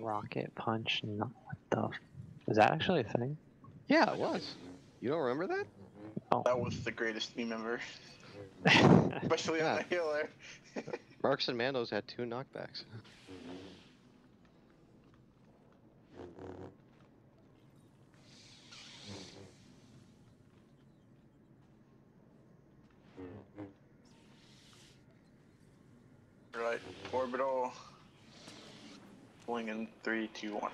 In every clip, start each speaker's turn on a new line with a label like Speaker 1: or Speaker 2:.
Speaker 1: rocket punch. No, what the? f- Is that actually a thing?
Speaker 2: Yeah, it was. You don't remember that?
Speaker 1: Oh.
Speaker 3: That was the greatest meme ever,
Speaker 1: That's
Speaker 3: especially on
Speaker 2: Yeah.
Speaker 3: the healer.
Speaker 2: Marks and Mandos had two knockbacks.
Speaker 3: right, orbital. Pulling in three, two, one.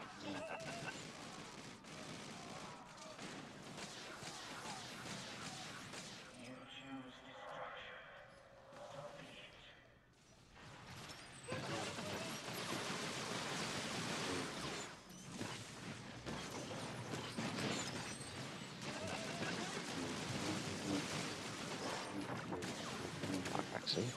Speaker 4: You choose destruction. So be it.
Speaker 2: Knockback, see?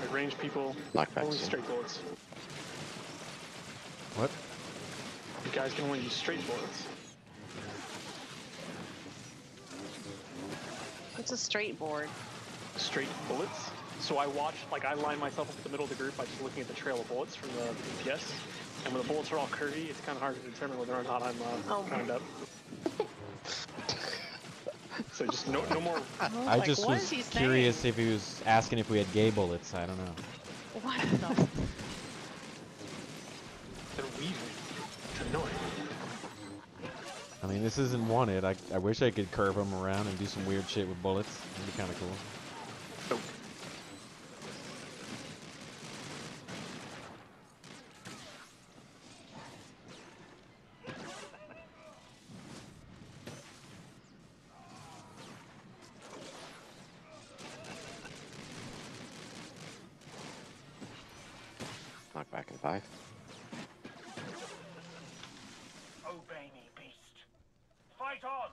Speaker 5: Like range people,
Speaker 2: Knockback,
Speaker 5: only
Speaker 2: see?
Speaker 5: straight bullets.
Speaker 6: What?
Speaker 5: You guys can only use straight bullets.
Speaker 7: It's a straight board.
Speaker 5: Straight bullets. So I watch, like I line myself up at the middle of the group by just looking at the trail of bullets from the DPS. And when the bullets are all curvy, it's kind of hard to determine whether or not I'm uh,
Speaker 7: Oh.
Speaker 5: lined up. So just no, no more.
Speaker 7: I, was
Speaker 6: I
Speaker 7: like,
Speaker 6: just
Speaker 7: what
Speaker 6: was curious
Speaker 7: saying?
Speaker 6: if he was asking if we had gay bullets. I don't know.
Speaker 7: What the?
Speaker 5: They're weaving. It's annoying.
Speaker 6: I mean, this isn't wanted. I, I wish I could curve them around and do some weird shit with bullets. It'd be kind of cool.
Speaker 2: Knockback in five.
Speaker 4: Obey me, beast. Fight on!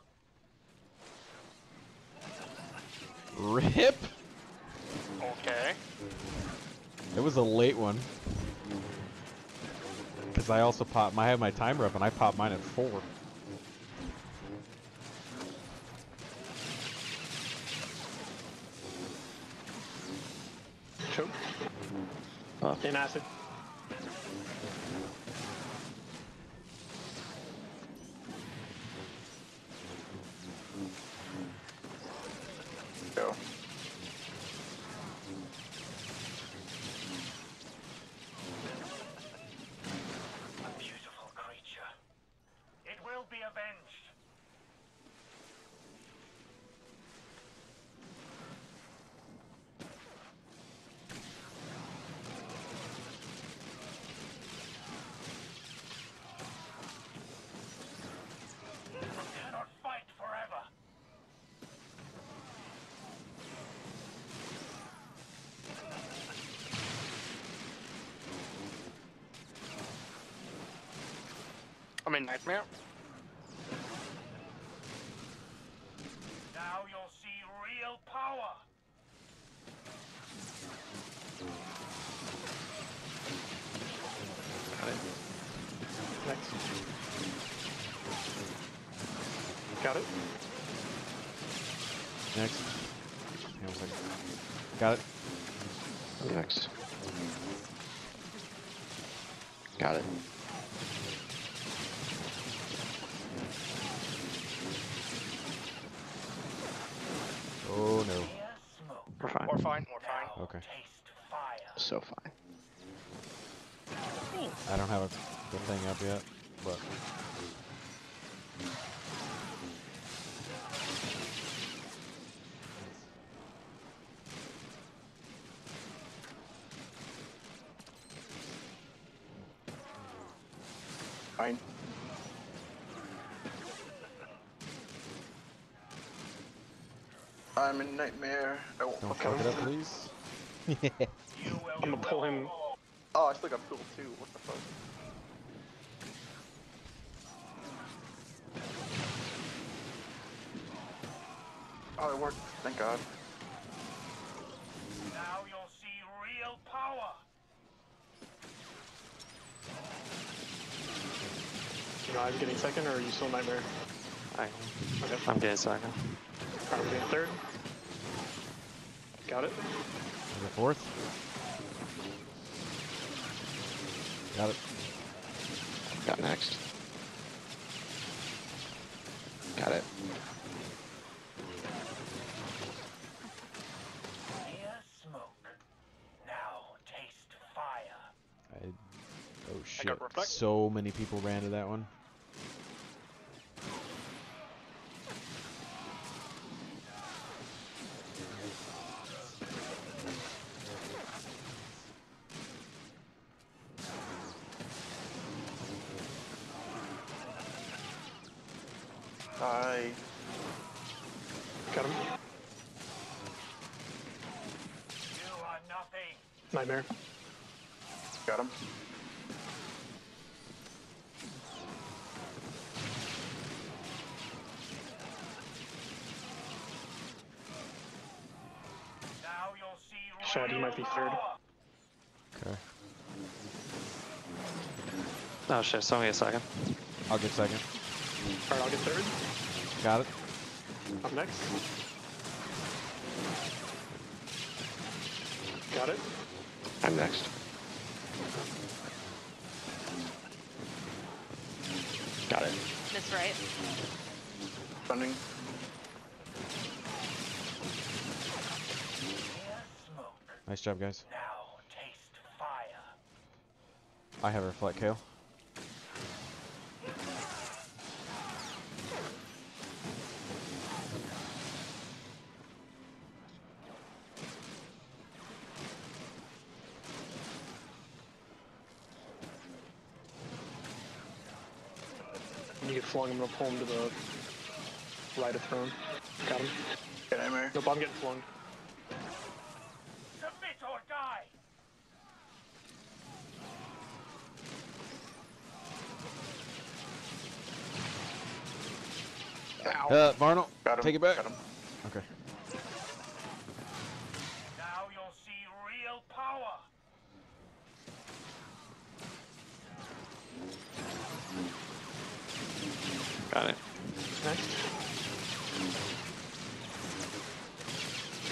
Speaker 6: Rip!
Speaker 5: Okay.
Speaker 6: It was a late one. Because I also popped, I had my timer up and I popped mine at four.
Speaker 5: Choke.
Speaker 2: Buff.
Speaker 5: In acid.
Speaker 3: Go.
Speaker 4: A beautiful creature. It will be avenged. You cannot fight forever.
Speaker 5: I'm in nightmare.
Speaker 4: Now you'll see real power.
Speaker 5: Got it. Next. Got it.
Speaker 6: Next. Hang on a second. Got it.
Speaker 2: Next. Got it.
Speaker 6: Oh no.
Speaker 4: Hear smoke.
Speaker 1: We're fine.
Speaker 5: We're fine. We're fine.
Speaker 4: Now
Speaker 6: Okay.
Speaker 4: taste fire.
Speaker 2: So fine.
Speaker 6: I don't have a, the thing up yet, but
Speaker 3: Fine. I'm in nightmare. I won't
Speaker 6: Don't
Speaker 3: fuck
Speaker 6: it up, please.
Speaker 5: I'm gonna pull him.
Speaker 3: Oh, I still got pool too. What the fuck? Oh, it worked. Thank God.
Speaker 4: Now you'll see real power.
Speaker 5: You know, I'm getting second, or are you still nightmare?
Speaker 1: I,
Speaker 5: Okay.
Speaker 1: I'm getting second.
Speaker 5: Alright, I'm getting third. Got it.
Speaker 6: Is it fourth? Got it.
Speaker 2: Got next. Got it.
Speaker 4: Hear smoke. Now taste fire.
Speaker 6: I. Oh shit!
Speaker 5: got.
Speaker 6: So many people ran to that one.
Speaker 5: Nightmare.
Speaker 3: got him.
Speaker 4: Now you'll see
Speaker 5: Shad, you might be third.
Speaker 6: Okay.
Speaker 1: Oh shit, so I'm second.
Speaker 6: I'll get second.
Speaker 5: Alright, I'll get third.
Speaker 6: Got it.
Speaker 5: Up next. Got it.
Speaker 2: I'm next. Got it.
Speaker 7: Miss right.
Speaker 3: Running.
Speaker 6: Nice job, guys.
Speaker 4: Now taste fire.
Speaker 6: I have a reflect kill.
Speaker 5: When you get flung, I'm gonna pull him to the right of throne. Got him.
Speaker 3: Get nightmare.
Speaker 5: Nope, I'm getting flung.
Speaker 4: Submit or die.
Speaker 5: Ow.
Speaker 6: Uh, Varnal, take it back.
Speaker 3: Got him.
Speaker 6: Okay.
Speaker 4: Now you'll see real power.
Speaker 1: Got it.
Speaker 5: Next.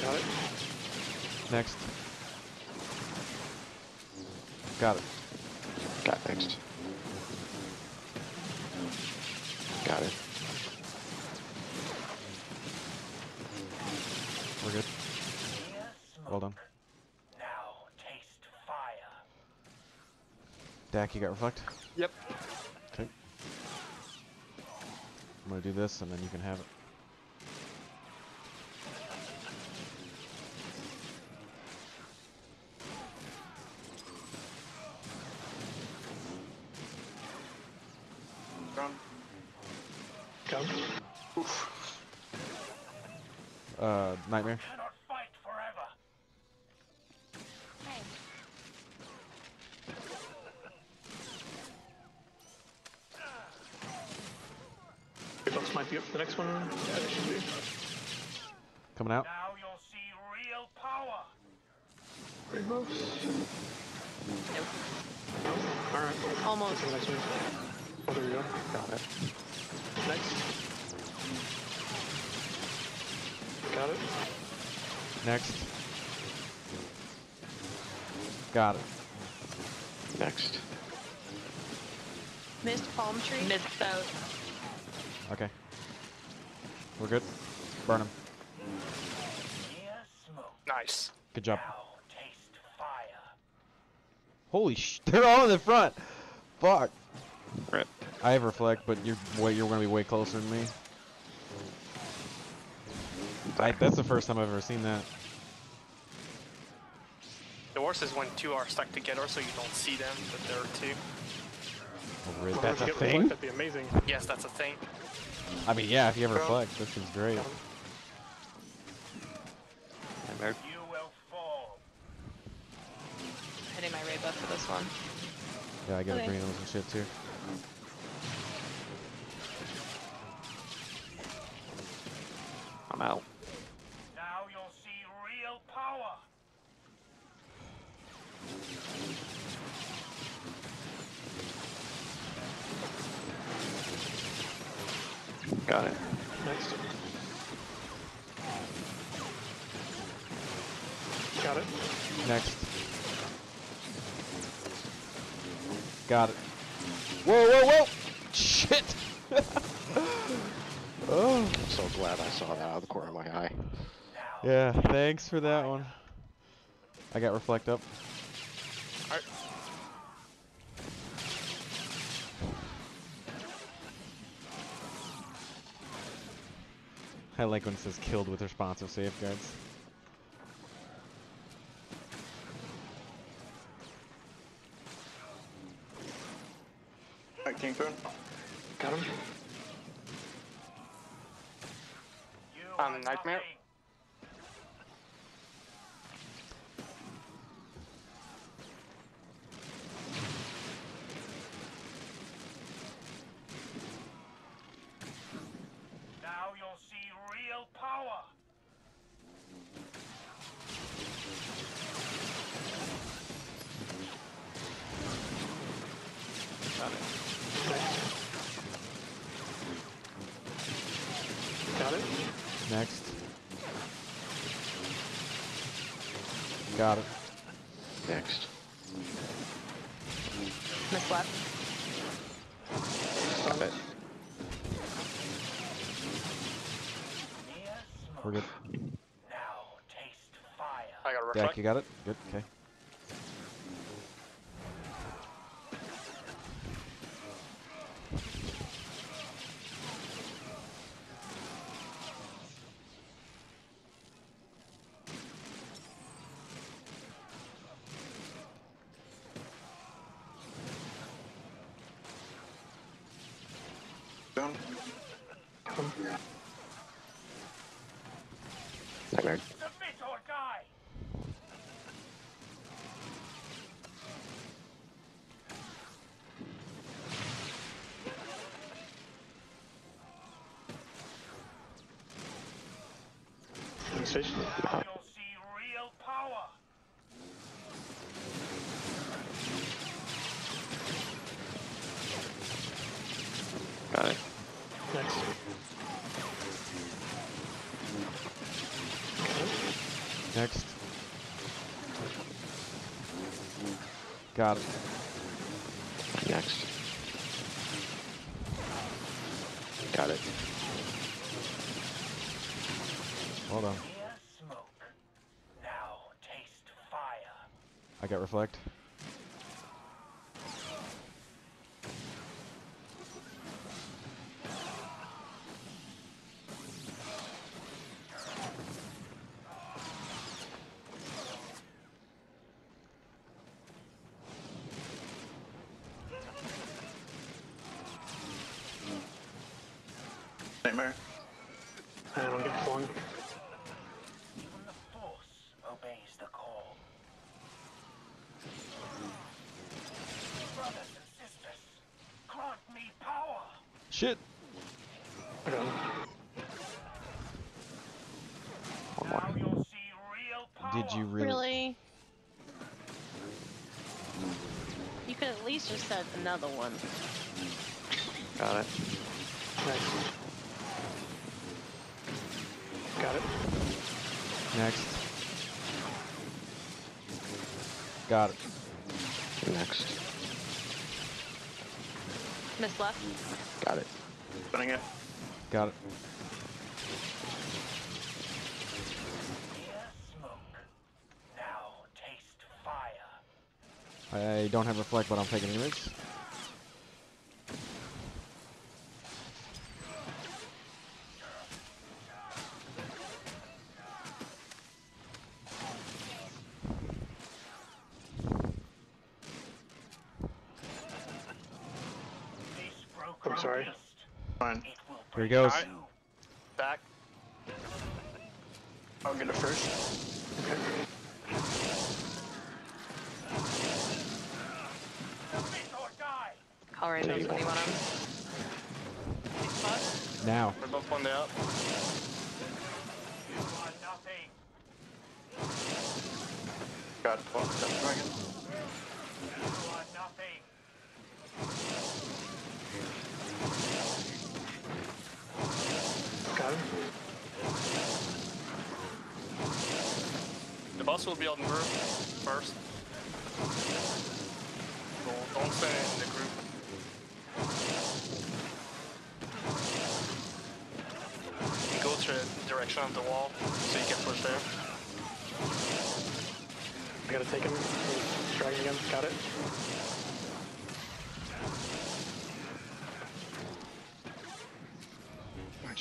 Speaker 5: Got it.
Speaker 6: Next. Got it.
Speaker 2: Got next. Got it.
Speaker 6: We're good.
Speaker 4: Hear smoke.
Speaker 6: Well done.
Speaker 4: Now taste fire.
Speaker 6: Dak, you got reflect? Gonna do this and then you can have it.
Speaker 3: Run.
Speaker 5: Got him.
Speaker 6: Uh, nightmare.
Speaker 5: Big bucks might be up for the next one. Yeah, they should be.
Speaker 6: Coming out.
Speaker 4: Now you'll see real power.
Speaker 5: Big bucks.
Speaker 7: Nope.
Speaker 5: Oh, alright.
Speaker 7: Almost.
Speaker 5: The next one. Oh, there we go.
Speaker 1: Got it.
Speaker 5: Next. Got it.
Speaker 6: Next. Got it.
Speaker 2: Next.
Speaker 7: Missed palm tree. Missed boat.
Speaker 6: Okay. We're good. Burn him.
Speaker 5: Nice.
Speaker 6: Good job.
Speaker 4: Taste fire.
Speaker 6: Holy sh! They're all in the front. Fuck.
Speaker 2: Rip.
Speaker 6: I have reflect, but you're way you're gonna be way closer than me. I, that's the first time I've ever seen that.
Speaker 8: The worst is when two are stuck together so you don't see them, but there are two.
Speaker 6: Oh, really? That's a
Speaker 5: you reflect,
Speaker 6: thing?
Speaker 5: That'd be amazing.
Speaker 8: Yes, that's a thing.
Speaker 6: I mean, yeah, if you have flex, this is great.
Speaker 2: Nightmare.
Speaker 4: You will fall.
Speaker 7: Hitting my ray buff for this one.
Speaker 6: Yeah, I got a
Speaker 7: Okay.
Speaker 6: green and shit too.
Speaker 2: I'm out. Got it.
Speaker 5: Next. Got it.
Speaker 6: Next. Got it. Whoa, whoa, whoa! Shit! oh.
Speaker 2: I'm so glad I saw that out of the corner of my eye.
Speaker 6: Yeah, thanks for that one. I got reflect up. I like when it says killed with responsive safeguards.
Speaker 3: Alright, King Foon.
Speaker 5: Got him.
Speaker 4: You
Speaker 8: Um,
Speaker 4: are
Speaker 8: Nightmare?
Speaker 4: nothing. Now you'll see real power.
Speaker 2: Got it.
Speaker 5: Got it.
Speaker 6: Next. Got it.
Speaker 2: Next.
Speaker 7: Miss left.
Speaker 2: Stop it.
Speaker 6: We're good.
Speaker 4: Now taste fire.
Speaker 8: I got a
Speaker 6: Dak, you got it? Good, okay.
Speaker 2: Nightmare.
Speaker 4: Submit
Speaker 2: Got it.
Speaker 5: Next.
Speaker 6: Got it. Hold on.
Speaker 4: Smoke. Now taste fire.
Speaker 6: I got reflect.
Speaker 3: Nightmare.
Speaker 5: I don't get flung.
Speaker 4: Even the force obeys the call. Brothers and sisters, grant me power.
Speaker 6: Shit!
Speaker 5: I got him.
Speaker 2: One
Speaker 4: Now you'll see real power.
Speaker 6: Did you really?
Speaker 7: Really? You could at least just said another one.
Speaker 2: Got it.
Speaker 5: Next.
Speaker 6: Next. Got it.
Speaker 2: Next.
Speaker 7: Miss left.
Speaker 2: Got it.
Speaker 3: Spinning it.
Speaker 6: Got it.
Speaker 4: Near smoke. Now taste fire.
Speaker 6: I don't have reflect, but I'm taking anyways.
Speaker 5: Sorry.
Speaker 3: Fine.
Speaker 6: Here he goes.
Speaker 8: Alright. Back.
Speaker 3: I'll get it first.
Speaker 7: Call right knows when you want him.
Speaker 6: Now.
Speaker 8: We're both one day up.
Speaker 3: Got it. Well, that's dragon.
Speaker 5: Got him.
Speaker 8: The bus will be on the roof first. Don't, don't in the group. Go to the direction of the wall so you can push there.
Speaker 5: I gotta take him. Dragging again. Got it.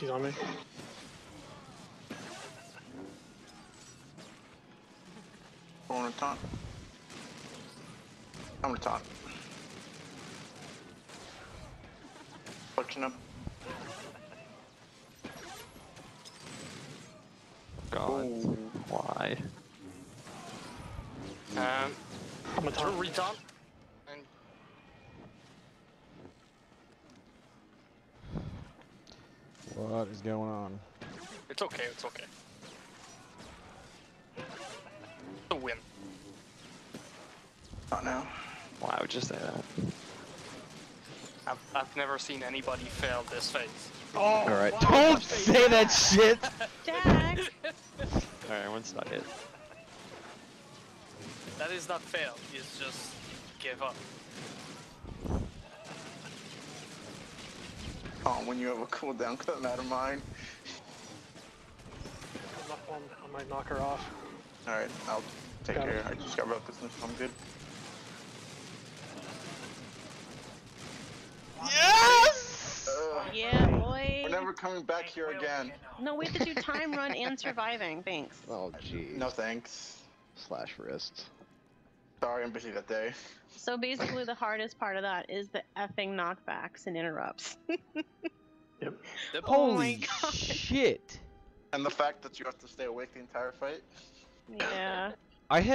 Speaker 5: She's on me.
Speaker 3: Going to taunt. I'm gonna taunt. Pushing him.
Speaker 1: God.
Speaker 3: Ooh.
Speaker 1: Why?
Speaker 8: Um,
Speaker 5: I'm gonna
Speaker 8: do
Speaker 5: taunt.
Speaker 8: retaunt. And
Speaker 6: What is going on?
Speaker 8: it's okay, it's okay. It's a win.
Speaker 3: Not now.
Speaker 1: Why would you say that?
Speaker 8: I've, I've never seen anybody fail this phase.
Speaker 5: Oh,
Speaker 1: Alright.
Speaker 6: Don't say that shit!
Speaker 7: Jack!
Speaker 1: Alright, everyone's not it.
Speaker 8: That is not fail, it's just give up.
Speaker 3: Oh, when you have a cooldown cut out of mine.
Speaker 5: I'm not one. I might knock her off.
Speaker 3: Alright, I'll take
Speaker 5: Got
Speaker 3: care.
Speaker 5: it.
Speaker 3: I just got about this and I'm good.
Speaker 6: Yes!
Speaker 3: Ugh.
Speaker 7: Yeah, boy.
Speaker 3: We're never coming back here again.
Speaker 7: No, we have to do time run and surviving. Thanks.
Speaker 2: Oh jeez.
Speaker 3: No thanks.
Speaker 2: Slash wrists.
Speaker 3: Sorry, I'm busy that day.
Speaker 7: So basically, the hardest part of that is the effing knockbacks and interrupts.
Speaker 5: Yep.
Speaker 7: Oh my
Speaker 6: Holy
Speaker 7: God.
Speaker 6: shit!
Speaker 3: And the fact that you have to stay awake the entire fight.
Speaker 7: yeah.
Speaker 6: I had